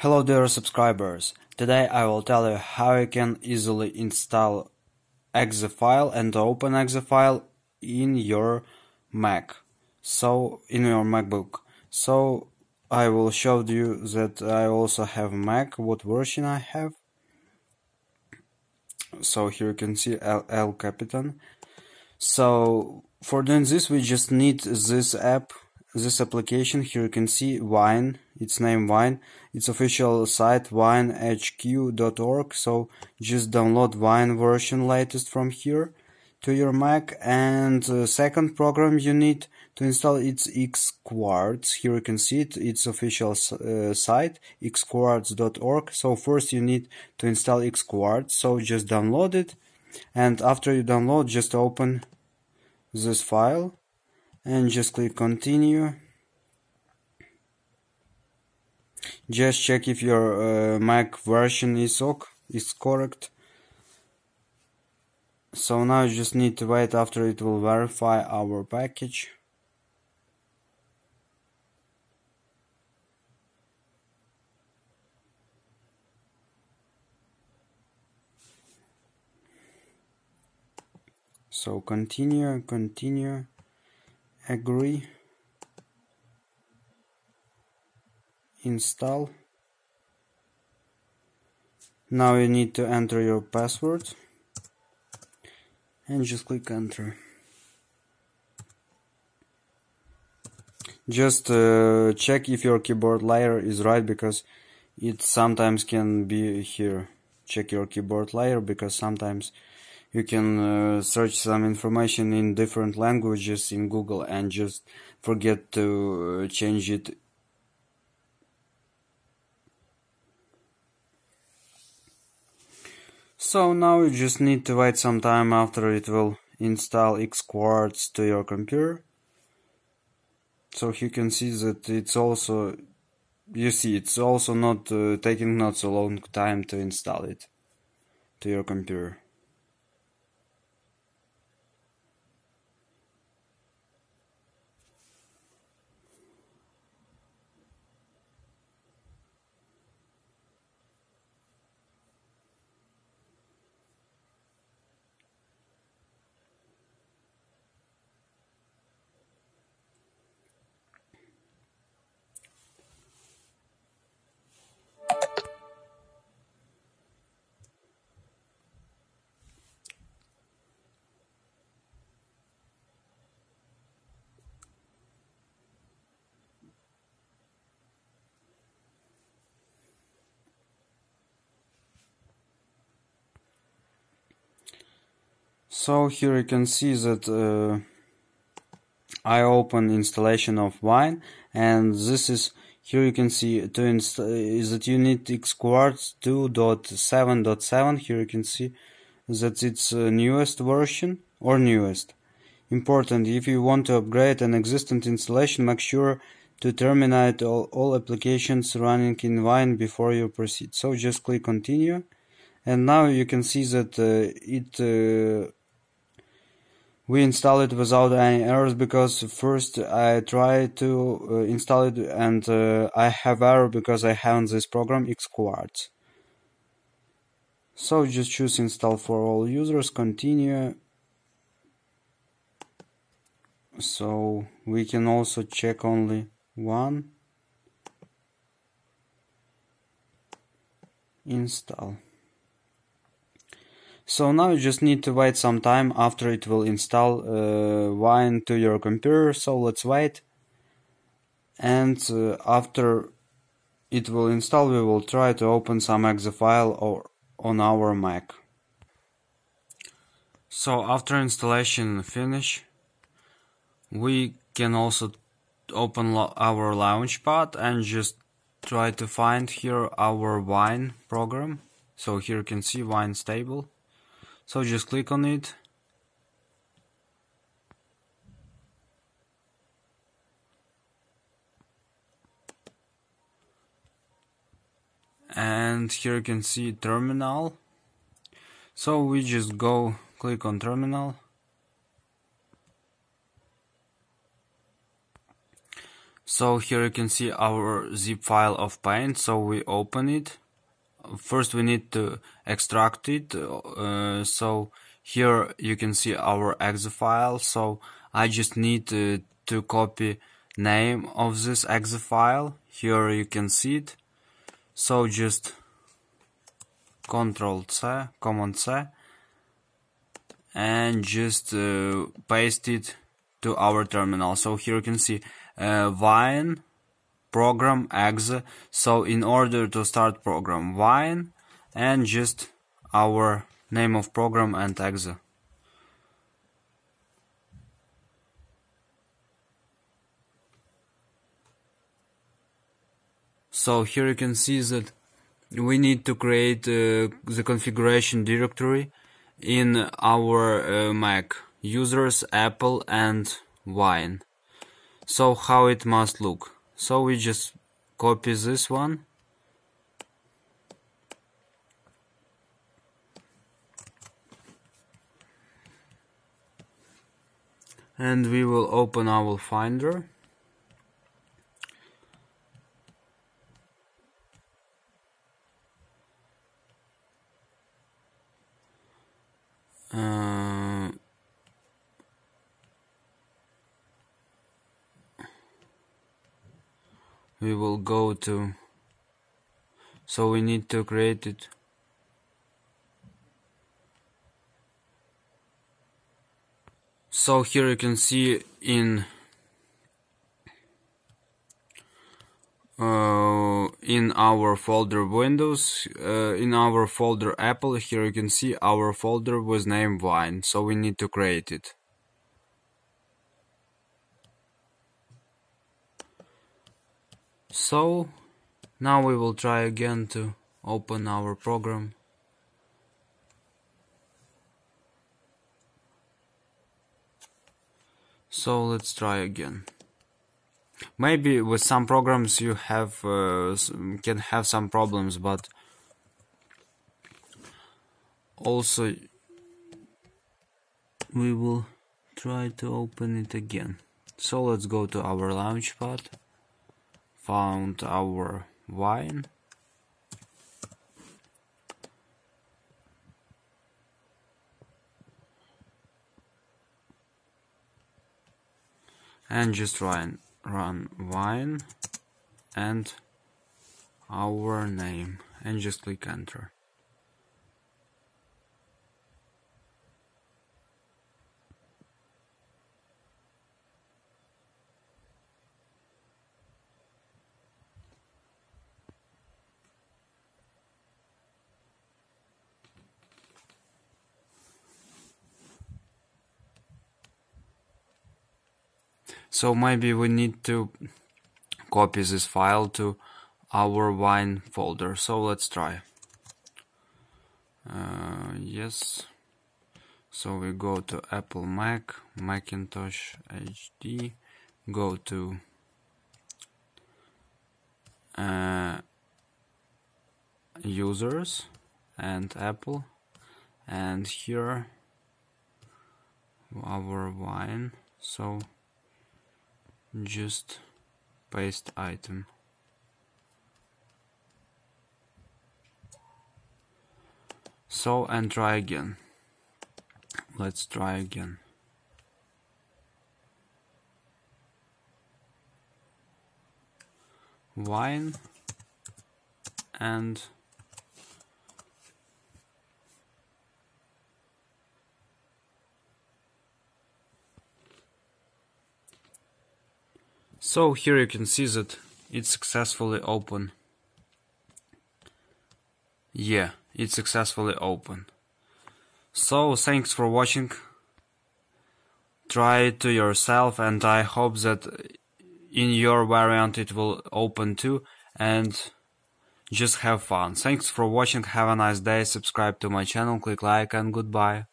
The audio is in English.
Hello dear subscribers, today I will tell you how you can easily install exe file and open exe file in your Mac, so in your MacBook. So I will show you that I also have Mac, what version I have. So here you can see El, El Capitan. So for doing this we just need this app this application here you can see wine its name wine its official site winehq.org so just download wine version latest from here to your mac. And the second program you need to install it's xquartz here you can see it its official uh, site xquartz.org so first you need to install xquartz so just download it. And after you download just open this file and just click continue. Just check if your uh, Mac version is ok is correct. So now you just need to wait after it will verify our package. So continue continue agree install. Now you need to enter your password and just click enter. Just uh, check if your keyboard layer is right because it sometimes can be here. Check your keyboard layer because sometimes you can uh, search some information in different languages in Google and just forget to uh, change it So now you just need to wait some time after it will install Xquartz to your computer. So you can see that it's also, you see it's also not uh, taking not so long time to install it to your computer. So here you can see that uh, I open installation of Wine and this is here you can see to install is that you need Xquartz 2.7.7 here you can see that it's newest version or newest. Important if you want to upgrade an existing installation make sure to terminate all, all applications running in Wine before you proceed. So just click continue and now you can see that uh, it uh, we install it without any errors because first I tried to uh, install it and uh, I have error because I haven't this program Xquartz. So just choose install for all users, continue. So we can also check only one install. So now you just need to wait some time after it will install uh, Wine to your computer. So let's wait. And uh, after it will install, we will try to open some exe file or on our Mac. So after installation finish, we can also open our launchpad and just try to find here our Wine program. So here you can see Wine stable. So just click on it. And here you can see terminal. So we just go click on terminal. So here you can see our zip file of paint. So we open it. First we need to extract it. Uh, so here you can see our exe file. So I just need to, to copy name of this exe file. Here you can see it. So just Control C, Command C, and just uh, paste it to our terminal. So here you can see uh, Wine program exe. So in order to start program Wine and just our name of program and exe. So here you can see that we need to create uh, the configuration directory in our uh, Mac users Apple and Wine so how it must look so we just copy this one. And we will open our finder. Uh, we will go to. So we need to create it. So here you can see in uh, in our folder Windows, uh, in our folder Apple, here you can see our folder was named Wine, so we need to create it. So, now we will try again to open our program. So let's try again. Maybe with some programs you have uh, can have some problems, but also we will try to open it again. So let's go to our launchpad, found our wine. and just run run wine and our name and just click enter So maybe we need to copy this file to our wine folder. So let's try. Uh, yes. So we go to Apple Mac, Macintosh HD, go to uh, users and Apple and here our wine so just paste item. So and try again. Let's try again. Wine and So here you can see that it's successfully open. Yeah, it's successfully open. So thanks for watching. Try it to yourself and I hope that in your variant it will open too and just have fun. Thanks for watching, have a nice day, subscribe to my channel, click like and goodbye.